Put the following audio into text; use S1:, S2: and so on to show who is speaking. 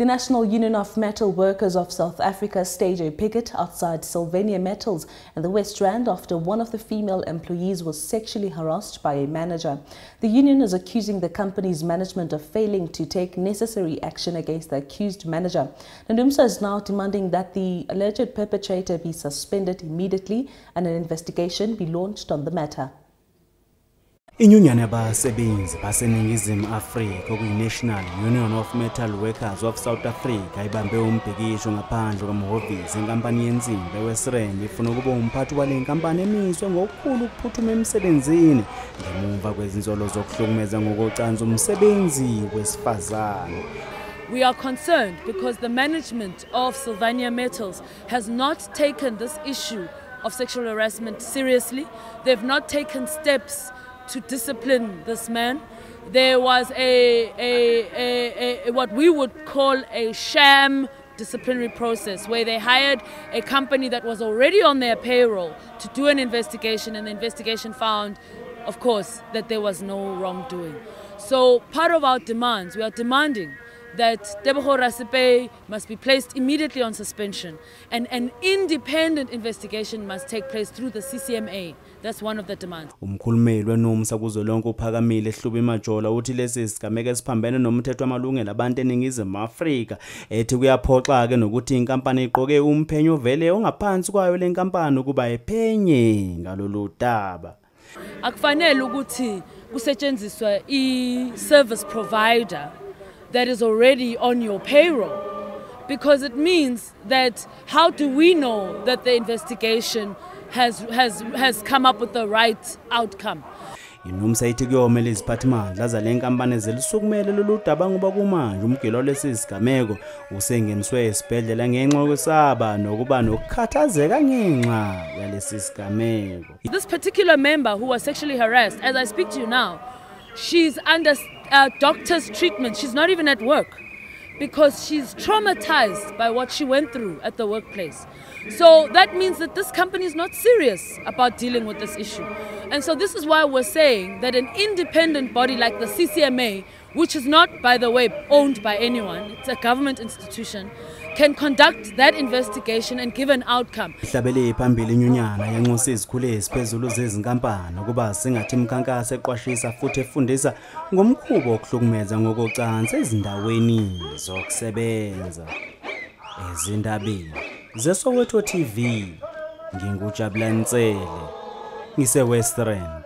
S1: The National Union of Metal Workers of South Africa staged a picket outside Sylvania Metals in the West Rand after one of the female employees was sexually harassed by a manager. The union is accusing the company's management of failing to take necessary action against the accused manager. NUMSA is now demanding that the alleged perpetrator be suspended immediately and an investigation be launched on the matter.
S2: Inyunyana okuyi-national union of metal workers of south africa ibambe
S3: We are concerned because the management of Sylvania Metals has not taken this issue of sexual harassment seriously. They've not taken steps to discipline this man. There was a, a, a, a, what we would call a sham disciplinary process where they hired a company that was already on their payroll to do an investigation and the investigation found of course that there was no wrongdoing so part of our demands we are demanding that Tebogo Rasepe must be placed immediately on suspension and an independent investigation must take place through the CCMA. That's one of the demands.
S2: umkhulumeli wenomsa kuzolonke uphakamile hlubi majola uthi lesi sigameko esiphambene nomthetho wamalungelo abantu eningizimu afrika ethi kuyaphoxa-ke nokuthi inkampani iqoke umphenyo ovele ongaphansi kwayo le nkampani ukuba iphenye ngalolu daba
S3: Akufanele ukuthi kusetshenziswa i-service provider that is already on your payroll because it means that how do we know that the investigation has, has, has come up with the right outcome?
S2: inumsa ithi kuyomele iziphathimandla zale nkampani zilisukumele lolu daba ngoba kumanje umgilo lesi sigameko usengeniswe esibhedlela ngenxa yokwesaba nokuba nokukhathazeka ngenxa yalesi sigameko
S3: This particular member who was sexually harassed, as I speak to you now, she's under uh, doctor's treatment. She's not even at work because she's traumatized by what she went through at the workplace. So that means that this company is not serious about dealing with this issue. And so this is why we're saying that an independent body like the CCMA, which is not, by the way, owned by anyone, it's a government institution, can conduct that investigation and give an outcome.
S2: ihlabele phambili inyunyana yanxusa izikhulu eziphezulu zezinkampani ukuba singathi imikhankaso eqwashisa futhi efundisa ngomkhuba wokuhlukumeza ngokocansi ezindaweni zokusebenza ezindabeni zesoweto tv ngingujabulani nsele ngise-west rand